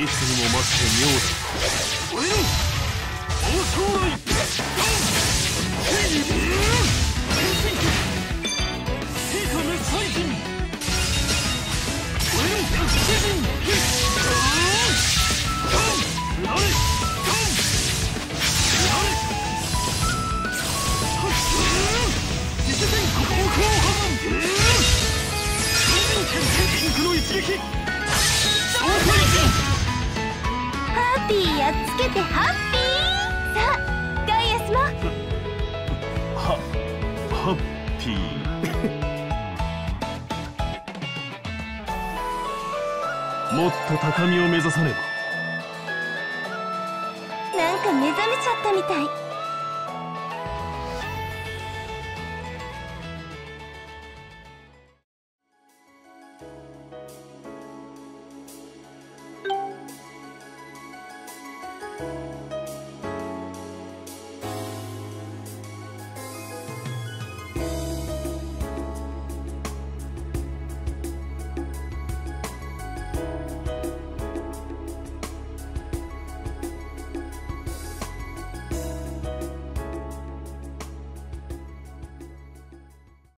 いつにも増して妙だ。っつけてハッピー。さあガイアスも。はハッピー。もっと高みを目指さねば。なんか目覚めちゃったみたい Música